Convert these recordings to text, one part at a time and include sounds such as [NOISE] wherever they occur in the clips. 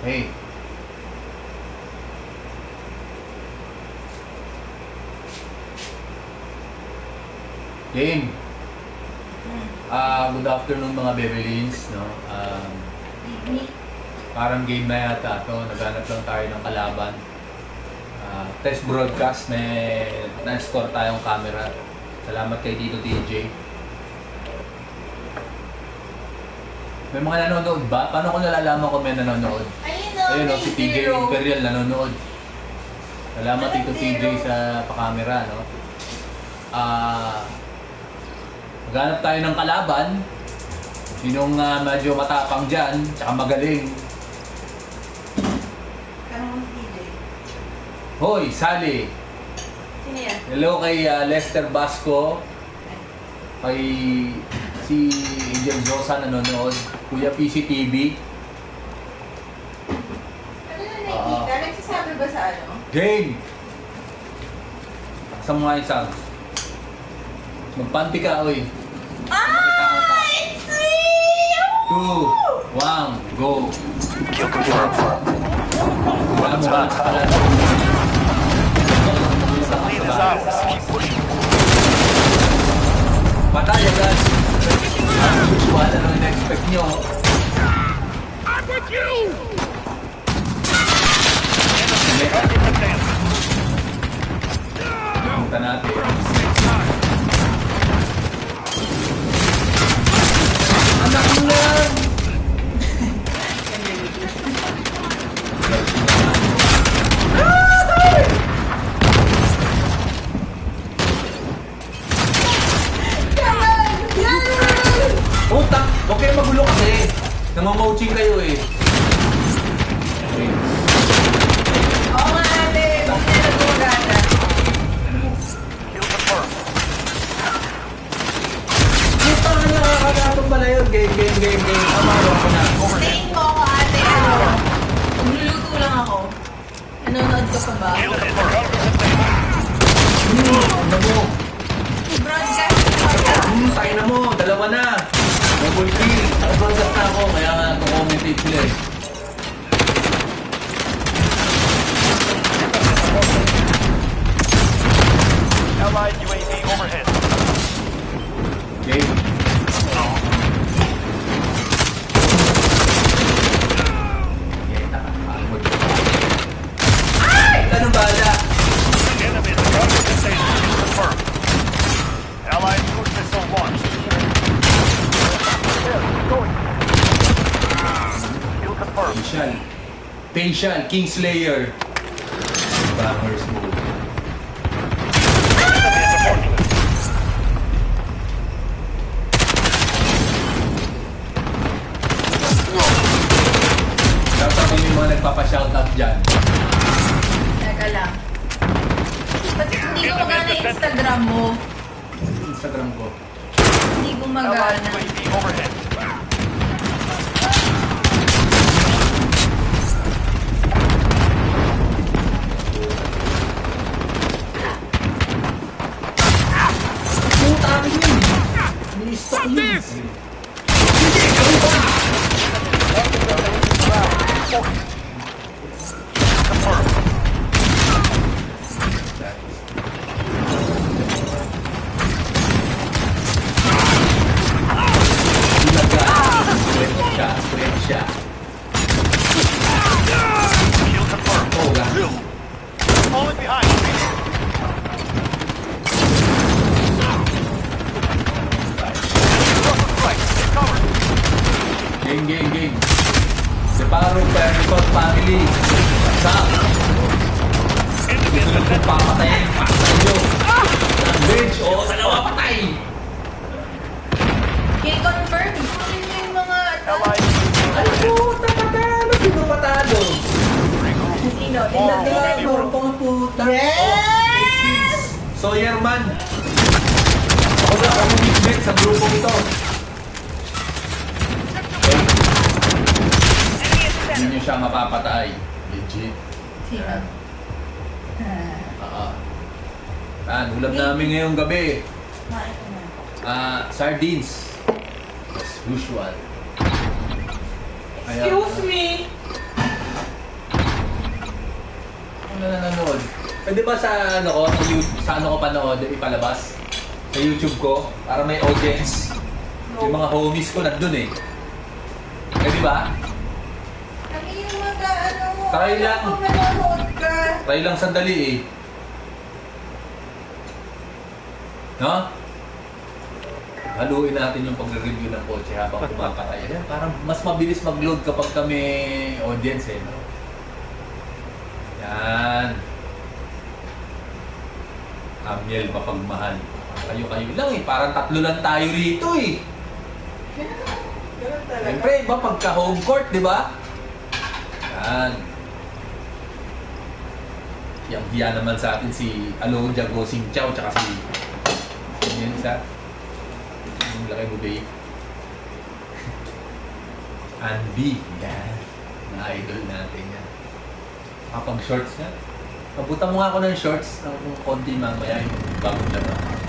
Hey. Jane. Ah, good afternoon mga Bebelins, no? Um, parang game na yata to. Naghanap lang tayo ng kalaban. Ah, test broadcast, may na-score tayong camera. Salamat kay Tito DJ. May mga nanonood ba? Paano ko nalalaman kung may nanonood? Ayun o, Ayun o, may si TJ. Imperial nanonood. Salamat Tito TJ sa pakamera, no? Ah, maghanap tayo ng kalaban. Sinong ah, medyo matapang dyan, tsaka magaling. Tanong TJ. Hoy, Sally! Sino yan? Hello kay ah, Lester Basco, kay si Angel Zosa nanonood, Kuya PCTV, Ano na Ah. nakikita? Nagsasabi ba sa ano? Game! Sa mga isang. Magpanti ka, oy. Ay! Sweet! Two, one, go. Kill confirmed. Keep pushing. Patay agad. Usual, ano yung expect nyo? I'm with you! Hindi. Tingin mo ako ate, ano? Magluluto lang ako. Nanonood ka pa ba? Confirmed. Ano mo? Broadcast ka ba? Hmm, tayo na mo. Dalawa na. Double kill. Nakabroadcast na ako. Kaya nga, kukommentate sila eh. Allied UAV overhead. Game. Ay! Anong bala? Enemy target disabled. Kill confirmed. Allied cruise missile launched. Kill confirmed. Facial. Facial. Kingslayer. Ni-stop yun! Confirmed. Game, game, game. Separo, Pernicot family. At the kung center. papatayin, patay nyo. Ang bench, o, dalawa patay. K-confirm. Kunin mo yung mga... Allied Ay, puta, patalo. Sino patalo? Sino? Tingnan tingnan mo. Pong puta. Yes! Sawyerman. Ako na ako weakback sa grupong ito. siya mapapatay. Legit. Sino? Yan. Ah. ah, ah. Ulam namin ngayong gabi. Kumain ko. Ah, sardines. As usual. Kaya- Excuse me! Ano na nanonood? Pwede eh, ba sa ano ko, sa, YouTube, sa ano ko panood, ipalabas? Sa YouTube ko, para may audience. Yung mga homies ko nandun eh. eh Pwede ba? Try lang. Try lang sandali eh. No? Haluin natin yung pagre-review ng kotse habang kumapatay. Ayan, parang mas mabilis mag-load kapag kami audience eh. No? Yan. Amiel mapagmahal. Kayo-kayo lang eh. Parang tatlo lang tayo rito eh. Siyempre, iba pagka home court, di ba? Yan. Yang hiya naman sa atin si Alo Jago Sing Chow tsaka si yun isa? Yung laki mo babe. [LAUGHS] Andy. Yan. Na idol natin yan. Kapag shorts na. Pabutan mo nga ako ng shorts ng konti mamaya yung bagong laro.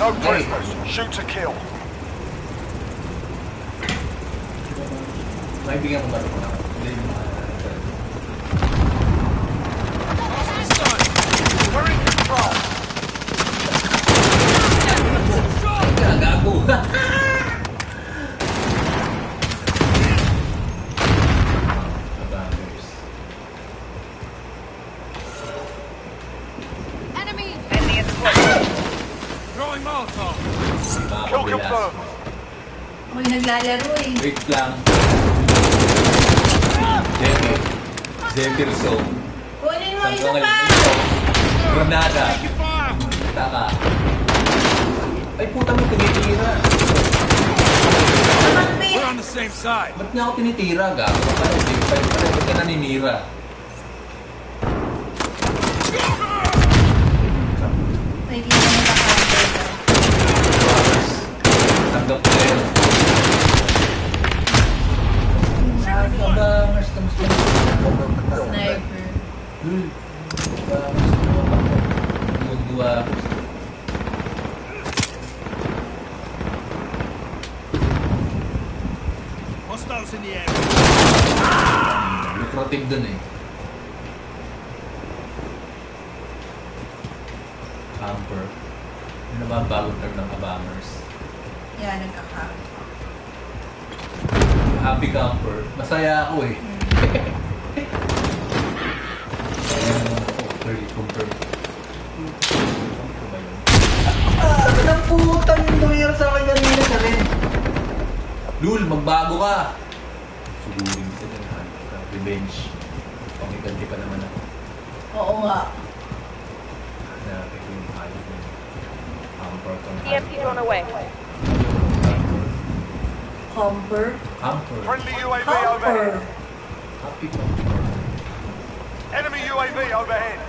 No Okay. prisoners. Shoot to kill. Maibigyan ko ba ito? Hindi mo We're in control. Gagago. Confirmed. Ako'y naglalaro eh. Wait lang. Zephyr. Zephyr Zone. Kunin mo isa ka pa! Granada. Taka. Ay puta mo tinitira. Kapagpit! on the same side. Ba't niya ako tinitira? Gago ka pala. Hindi pa rin pala. Ba't ka naninira? Tanggap ko yun. Abangers. Kamusta na? Sniper. Hmm. Abangers. Duwa. Hostiles in the air. Lucrative dun eh. Yan, nagkakam. Happy camper. Masaya ako eh. Ayan. Ano ba yun? Ah, ng putang yung sa akin kanina rin. Lul, magbago ka. Sugurin ko din. Revenge. Pamiganti pa naman ako. Oo nga. Hanapin ko yung hayop mo. Camper kang EMP's on the way. Comper. Camper. Friendly UAV Comper. overhead. Happy camper. Enemy UAV overhead.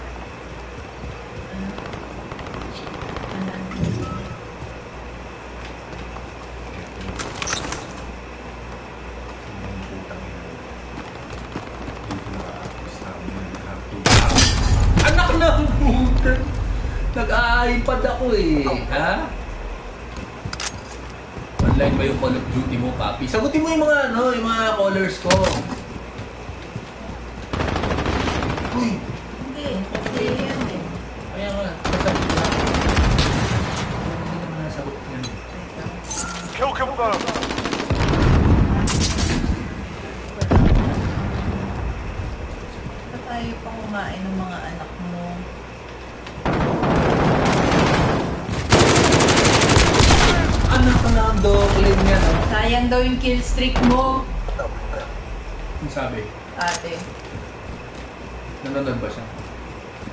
Anak ng puta! Nag-iPad ako eh. Ha? Online ba yung Call of Duty mo, papi? Sagutin mo yung mga ano, yung mga callers ko. Kill streak mo. Ang sabi, Ate. nanonood ba siya?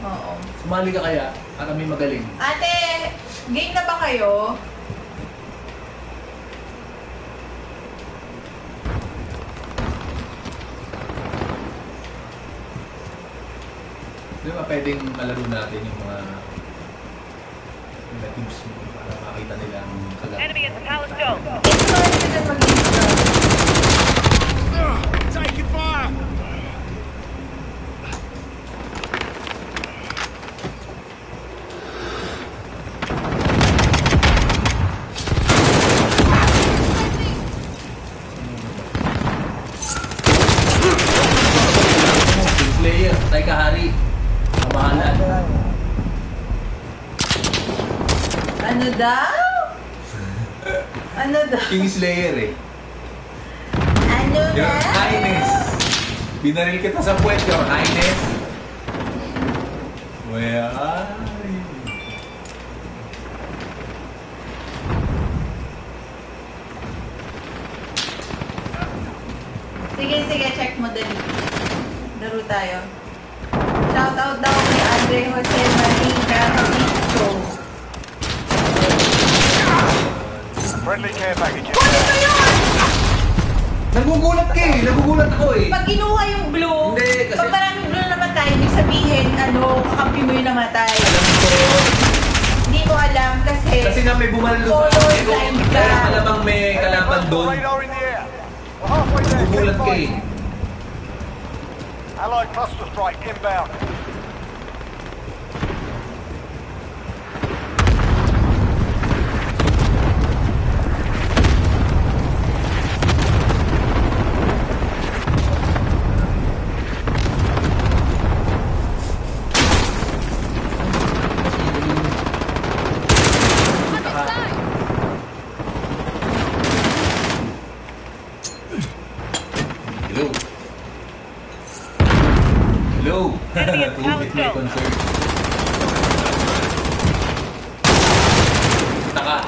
Oo. Sumali ka kaya? Para may magaling. Ate, game na ba kayo? Di ba pwedeng malaro natin yung mga mga teams mo para makita nila ang kagaya. Enemy at the Palace Dome. Ito ba na mag-install? Taking fire. Patay ka, Hari. Kamahalan. Ano daw? Daw? Kingslayer eh. Ano daw? Highness. Binaril kita sa puwet, Your Highness. Where are you? Sige, sige, check mo dali. Laro tayo. Shoutout daw kay Andre Jose Marie Friendly care package mo! Nagugulat ka eh. Nagugulat ako eh. Pag kinuha yung blue, Hindi, kasi- pag maraming blue na namatay, ibig sabihin, ano, kakampi mo yung namatay. Alam ko. Hindi ko alam kasi... Kasi nga may bumalo Color sa akin. blind ka. Kaya malamang may kalaban doon. radar in the air. We're halfway there. Nagugulat Keep ka eh. fighting. Allied cluster strike inbound. At Who Palace is my Zone. concern? Taka.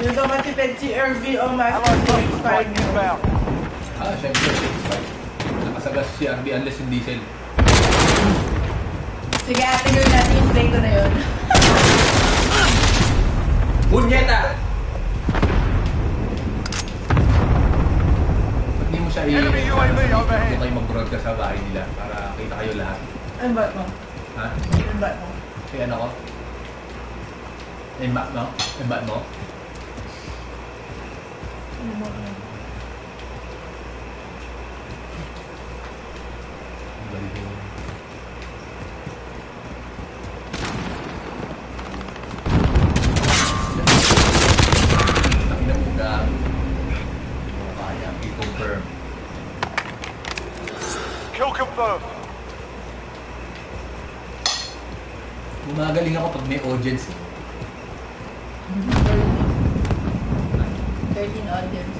Yung daw matipid si RV o Allied cluster strike inbound. Ah, syempre. Right. Nakasagas si RB unless yung diesel. Sige, ate, gawin natin yung play ko na yun. Bunyeta! Ba't di mo siya i- Enemy UAV overhead. Doon kayo mag-broadcast sa bahay nila para kita kayo lahat. Ano ba mo? Ha? Ano ba mo? Kaya ano ko? Imbat mo? Imbat mo? Ano mo? Gumagaling ako pag may audience eh. 13 audience.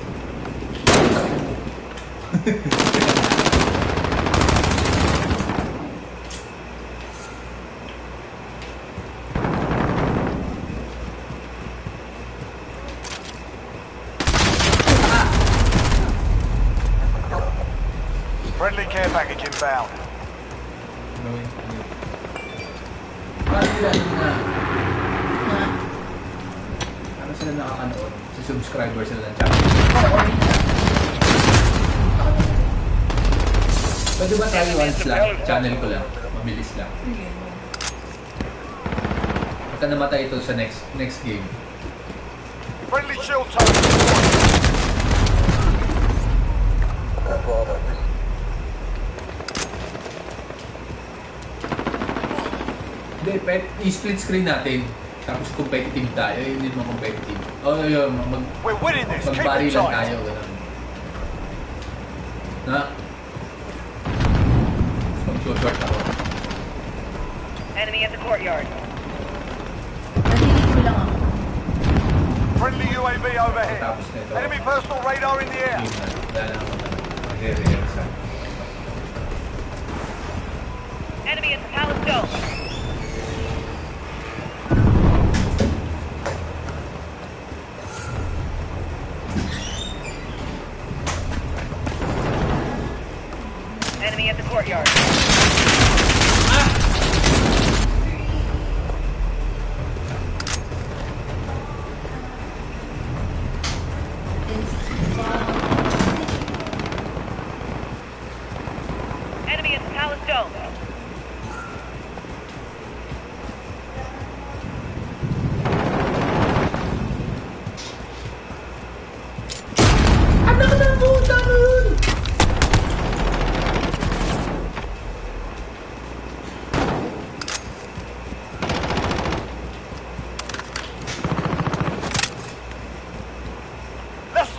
Friendly care package inbound. Sila na? Paano sila nakakanood? Sa subscriber sila ng channel. Pwede ba tayo once lang? Channel ko lang. Mabilis lang. Pagka namatay ito sa next next game. Friendly shield turret Hindi, pet, i-split screen natin. Tapos competitive tayo. Hindi mo competitive. O, oh, yun, mag, We're winning this. Keep magbari lang tayo. Ganun. Na? Mag-short ako. Enemy at the courtyard. Nadinig ko lang ako. Friendly UAV overhead. Tapos na ito. Enemy personal radar in the air. Game na. Wala na ako na. Magre-rehearsa. Enemy at the palace dome.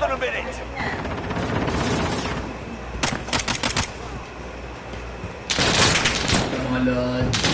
than a minute. Come on, Lord.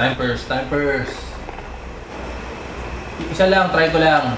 Time first. Isa lang, try ko lang.